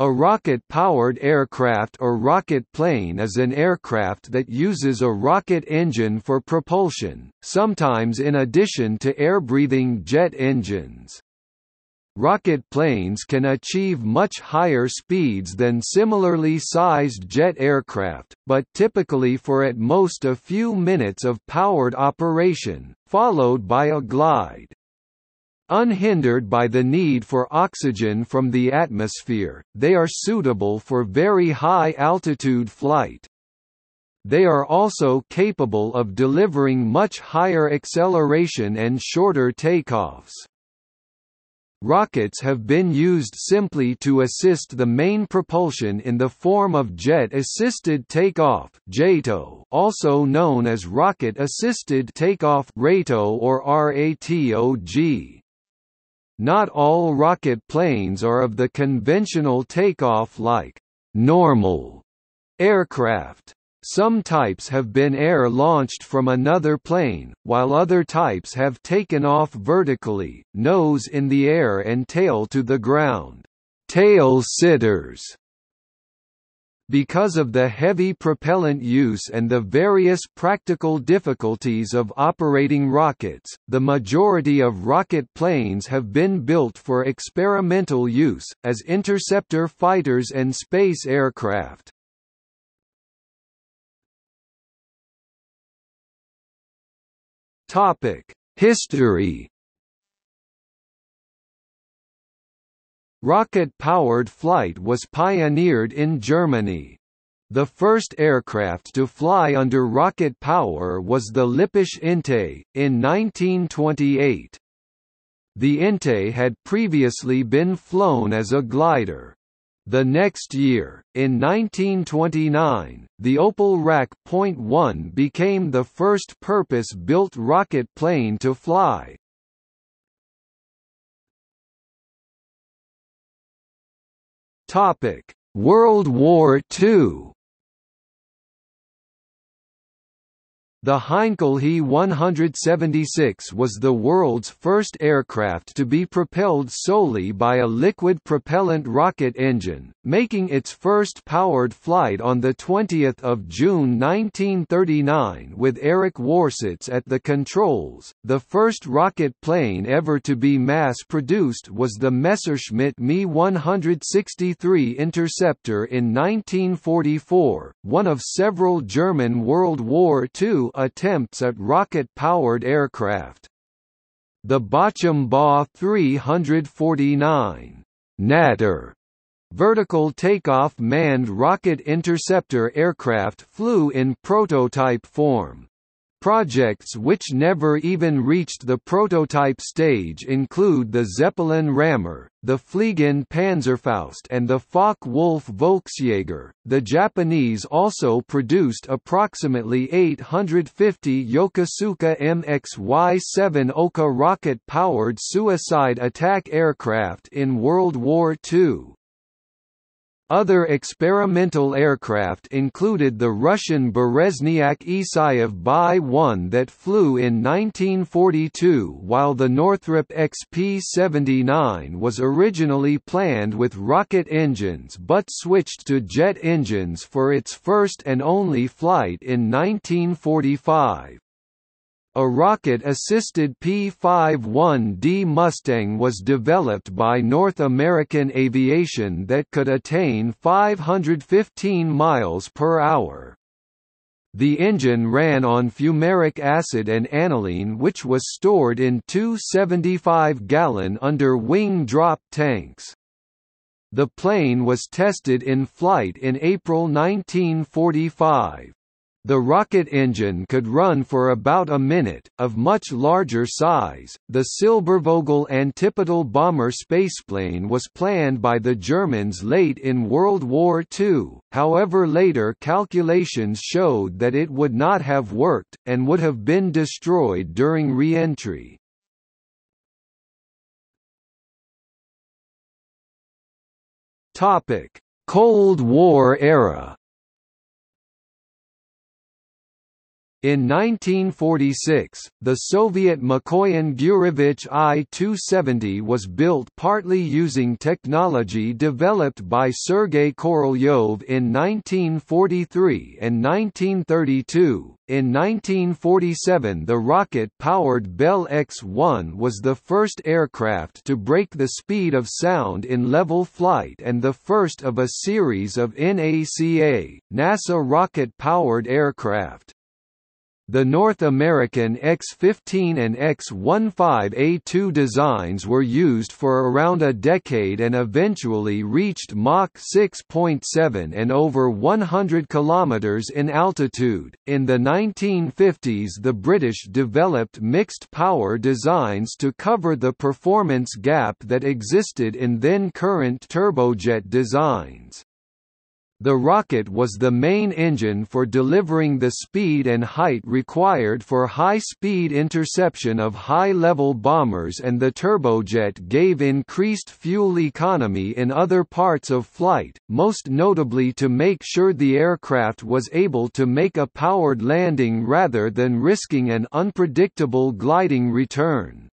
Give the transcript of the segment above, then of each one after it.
A rocket-powered aircraft or rocket plane is an aircraft that uses a rocket engine for propulsion, sometimes in addition to air-breathing jet engines. Rocket planes can achieve much higher speeds than similarly sized jet aircraft, but typically for at most a few minutes of powered operation, followed by a glide. Unhindered by the need for oxygen from the atmosphere, they are suitable for very high-altitude flight. They are also capable of delivering much higher acceleration and shorter takeoffs. Rockets have been used simply to assist the main propulsion in the form of Jet-Assisted Takeoff (JATO), also known as Rocket Assisted Takeoff (RATO) or RATOG. Not all rocket planes are of the conventional takeoff like normal aircraft. Some types have been air-launched from another plane, while other types have taken off vertically, nose in the air and tail to the ground. Tail sitters because of the heavy propellant use and the various practical difficulties of operating rockets, the majority of rocket planes have been built for experimental use, as interceptor fighters and space aircraft. History Rocket-powered flight was pioneered in Germany. The first aircraft to fly under rocket power was the Lippisch Ente, in 1928. The Ente had previously been flown as a glider. The next year, in 1929, the Opel RAC .1 became the first purpose-built rocket plane to fly, Topic: World War II The Heinkel He 176 was the world's first aircraft to be propelled solely by a liquid propellant rocket engine, making its first powered flight on 20 June 1939 with Erich Warsitz at the controls. The first rocket plane ever to be mass-produced was the Messerschmitt Me 163 Interceptor in 1944, one of several German World War II attempts at rocket-powered aircraft. The Bachem Ba 349 Natter vertical takeoff manned rocket interceptor aircraft flew in prototype form. Projects which never even reached the prototype stage include the Zeppelin Rammer, the Fliegende Panzerfaust and the Focke-Wulf Volksjager. The Japanese also produced approximately 850 Yokosuka MXY-7 Oka rocket-powered suicide attack aircraft in World War II. Other experimental aircraft included the Russian Bereznyak Isayev Bi-1 that flew in 1942 while the Northrop XP-79 was originally planned with rocket engines but switched to jet engines for its first and only flight in 1945. A rocket-assisted P-51D Mustang was developed by North American Aviation that could attain 515 miles per hour. The engine ran on fuming nitric acid and aniline which was stored in two 75-gallon under-wing drop tanks. The plane was tested in flight in April 1945. The rocket engine could run for about a minute. Of much larger size, the Silbervogel antipodal bomber spaceplane was planned by the Germans late in World War II, however later calculations showed that it would not have worked, and would have been destroyed during re-entry. Cold War era In 1946, the Soviet Mikoyan Gurevich I-270 was built partly using technology developed by Sergei Korolyov in 1943 and 1932. In 1947 the rocket-powered Bell X-1 was the first aircraft to break the speed of sound in level flight and the first of a series of NACA, NASA rocket-powered aircraft. The North American X-15 and X-15A2 designs were used for around a decade and eventually reached Mach 6.7 and over 100 km in altitude. In the 1950s the British developed mixed power designs to cover the performance gap that existed in then current turbojet designs. The rocket was the main engine for delivering the speed and height required for high-speed interception of high-level bombers and the turbojet gave increased fuel economy in other parts of flight, most notably to make sure the aircraft was able to make a powered landing rather than risking an unpredictable gliding return.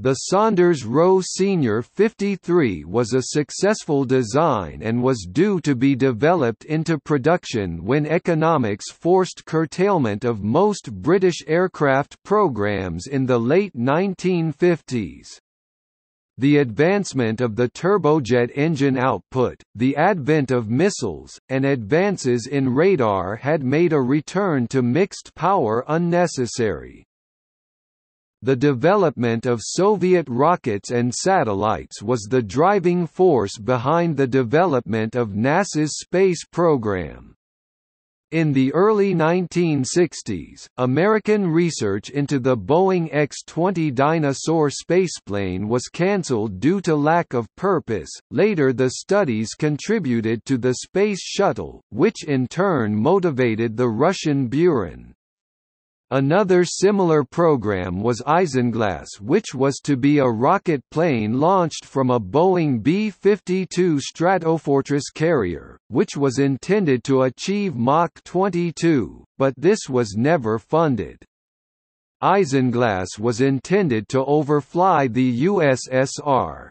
The Saunders Roe Senior 53 was a successful design and was due to be developed into production when economics forced curtailment of most British aircraft programs in the late 1950s. The advancement of the turbojet engine output, the advent of missiles, and advances in radar had made a return to mixed power unnecessary. The development of Soviet rockets and satellites was the driving force behind the development of NASA's space program. In the early 1960s, American research into the Boeing X-20 Dyna-Soar spaceplane was cancelled due to lack of purpose. Later the studies contributed to the Space Shuttle, which in turn motivated the Russian Buran. Another similar program was Isinglass which was to be a rocket plane launched from a Boeing B-52 Stratofortress carrier, which was intended to achieve Mach 22, but this was never funded. Isinglass was intended to overfly the USSR.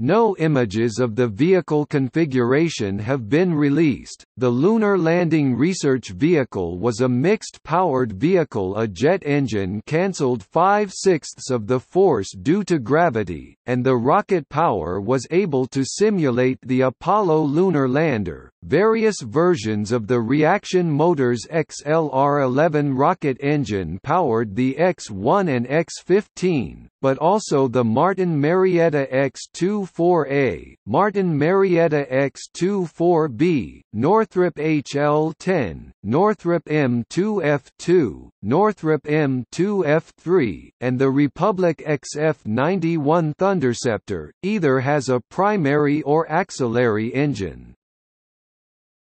No images of the vehicle configuration have been released. The Lunar Landing Research Vehicle was a mixed powered vehicle, a jet engine cancelled five sixths of the force due to gravity, and the rocket power was able to simulate the Apollo lunar lander. Various versions of the Reaction Motors XLR 11 rocket engine powered the X 1 and X 15, but also the Martin Marietta X-24A, Martin Marietta X-24B, Northrop HL-10, Northrop M2F2, Northrop M2F3, and the Republic XF-91 Thunderceptor, either has a primary or axillary engine.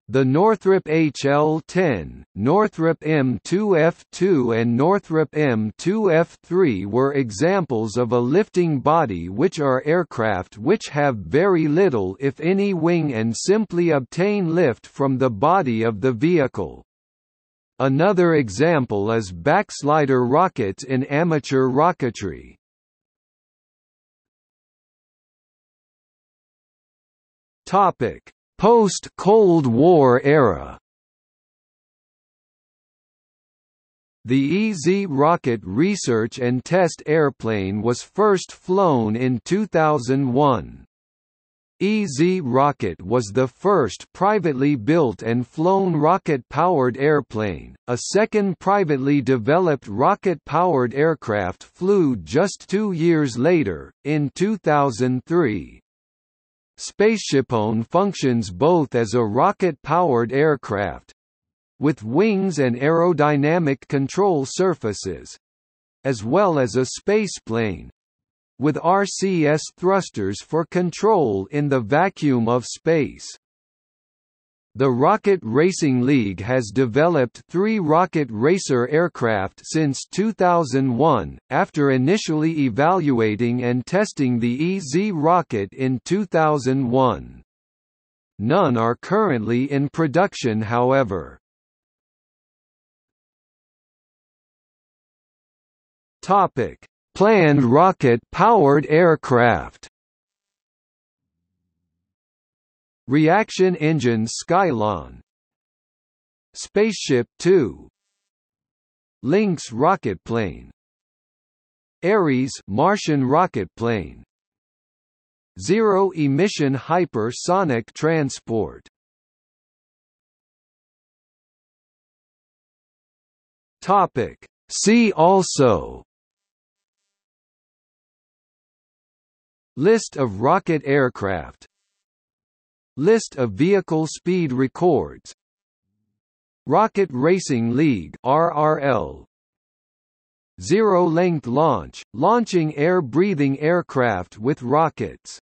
The Northrop HL-10, Northrop M2F2 and Northrop M2F3 were examples of a lifting body which are aircraft which have very little if any wing and simply obtain lift from the body of the vehicle. Another example is backslider rockets in amateur rocketry. Topic Post-Cold War era The EZ rocket research and test airplane was first flown in 2001. EZ Rocket was the first privately built and flown rocket-powered airplane. A second privately developed rocket-powered aircraft flew just two years later, in 2003. SpaceshipOne functions both as a rocket-powered aircraft with wings and aerodynamic control surfaces as well as a spaceplane with RCS thrusters for control in the vacuum of space. The Rocket Racing League has developed three Rocket Racer aircraft since 2001, after initially evaluating and testing the EZ rocket in 2001. None are currently in production however. Planned rocket-powered aircraft. Reaction engine Skylon. Spaceship Two. Lynx rocket plane. Ares Martian rocket plane. Zero-emission hypersonic transport. Topic. See also. List of rocket aircraft List of vehicle speed records. Rocket Racing League RRL Zero-length launch, launching air-breathing aircraft with rockets